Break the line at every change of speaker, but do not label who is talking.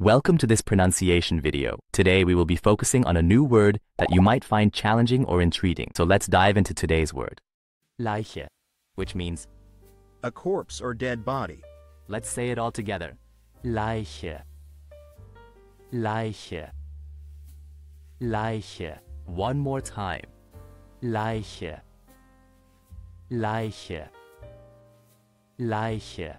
Welcome to this pronunciation video. Today we will be focusing on a new word that you might find challenging or intriguing. So let's dive into today's word. Leiche, which means,
A corpse or dead body.
let's say it all together. Leiche. Leiche. Leiche. One more time. Leiche. Leiche. Leiche.